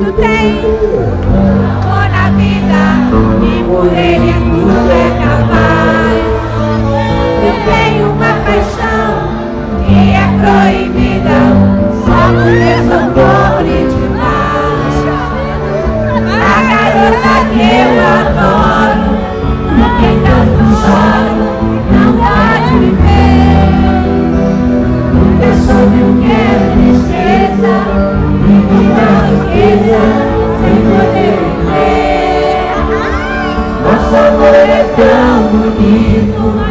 tu vida e por ele tudo Nosso amor é tão bonito.